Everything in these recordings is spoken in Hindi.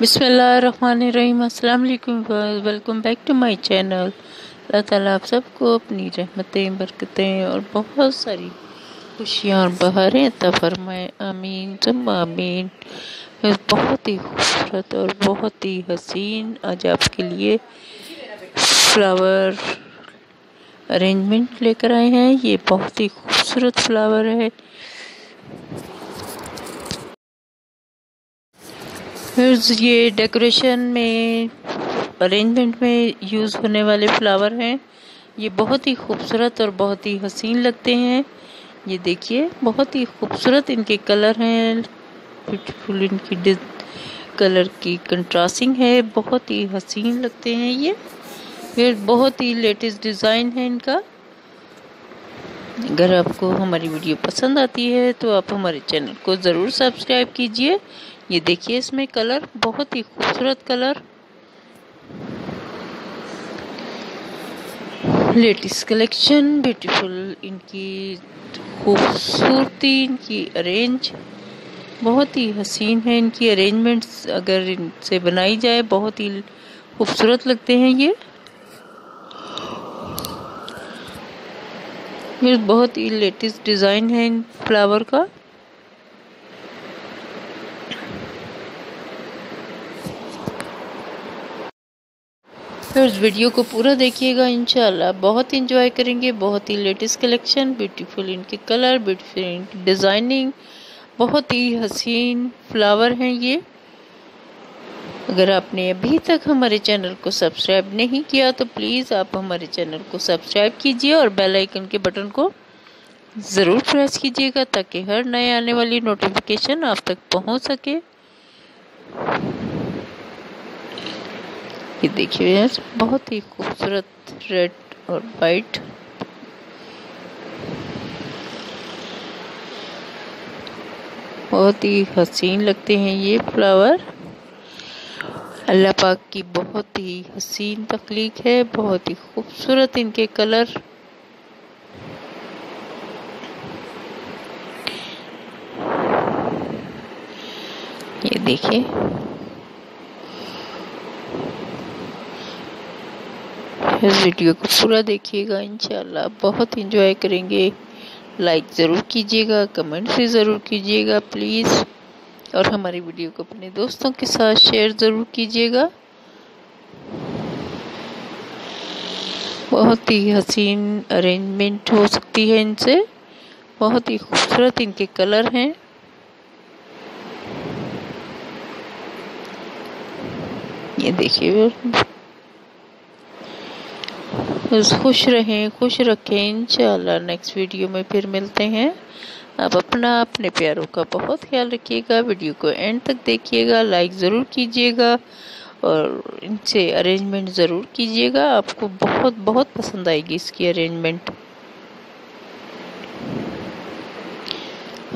बिसमीम अस्सलाम welcome back to my channel. Allah ताला आप सबको अपनी रहमतें, बरकतें और बहुत सारी खुशियाँ और बहारें अता फरमाए। आमीन तुम आमीन। बहुत ही खूबसूरत और बहुत ही हसीन आज आपके लिए फ्लावर अरेंजमेंट लेकर आए हैं। ये बहुत ही खूबसूरत फ्लावर है। फिर ये डेकोरेशन में अरेंजमेंट में यूज़ होने वाले फ्लावर हैं। ये बहुत ही खूबसूरत और बहुत ही हसीन लगते हैं। ये देखिए, बहुत ही खूबसूरत इनके कलर हैं। ब्यूटीफुल इनकी कलर की कंट्रास्टिंग है। बहुत ही हसीन लगते हैं ये। फिर बहुत ही लेटेस्ट डिज़ाइन है इनका। अगर आपको हमारी वीडियो पसंद आती है तो आप हमारे चैनल को ज़रूर सब्सक्राइब कीजिए। ये देखिए इसमें कलर, बहुत ही खूबसूरत कलर। लेटेस्ट कलेक्शन, ब्यूटीफुल, इनकी खूबसूरती, इनकी अरेंज। बहुत ही हसीन है इनकी अरेंजमेंट्स। अगर इनसे बनाई जाए, बहुत ही खूबसूरत लगते हैं ये। ये बहुत ही लेटेस्ट डिज़ाइन है इन फ्लावर का। फिर उस वीडियो को पूरा देखिएगा, इंशाल्लाह। बहुत इंजॉय करेंगे, बहुत ही लेटेस्ट कलेक्शन ब्यूटीफुल इनके कलर ब्यूटीफुल इनकी डिज़ाइनिंग बहुत ही हसीन फ्लावर हैं ये। अगर आपने अभी तक हमारे चैनल को सब्सक्राइब नहीं किया तो प्लीज़ आप हमारे चैनल को सब्सक्राइब कीजिए और बेल आइकन के बटन को ज़रूर प्रेस कीजिएगा ताकि हर नए आने वाली नोटिफिकेशन आप तक पहुँच सके। ये देखिए यार, बहुत ही खूबसूरत रेड और वाइट बहुत ही हसीन लगते हैं ये फ्लावर अल्लाह पाक की बहुत ही हसीन तख्लीक है, बहुत ही खूबसूरत इनके कलर। ये देखिए। इस वीडियो को पूरा देखिएगा, इंशाल्लाह। बहुत इंजॉय करेंगे। लाइक ज़रूर कीजिएगा कमेंट भी ज़रूर कीजिएगा प्लीज़ और हमारी वीडियो को अपने दोस्तों के साथ शेयर ज़रूर कीजिएगा। बहुत ही हसीन अरेंजमेंट हो सकती है इनसे। बहुत ही खूबसूरत इनके कलर हैं। ये देखिए खुश रहें, खुश रखें, इंशाल्लाह नेक्स्ट वीडियो में फिर मिलते हैं। आप अपना अपने प्यारों का बहुत ख्याल रखिएगा। वीडियो को एंड तक देखिएगा लाइक ज़रूर कीजिएगा और इनसे अरेंजमेंट ज़रूर कीजिएगा। आपको बहुत बहुत पसंद आएगी इसकी अरेंजमेंट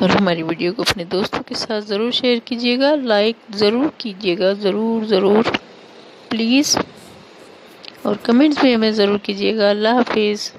और हमारी वीडियो को अपने दोस्तों के साथ ज़रूर शेयर कीजिएगा लाइक ज़रूर कीजिएगा, ज़रूर ज़रूर प्लीज़ और कमेंट्स भी हमें ज़रूर कीजिएगा। अल्लाह हाफिज़।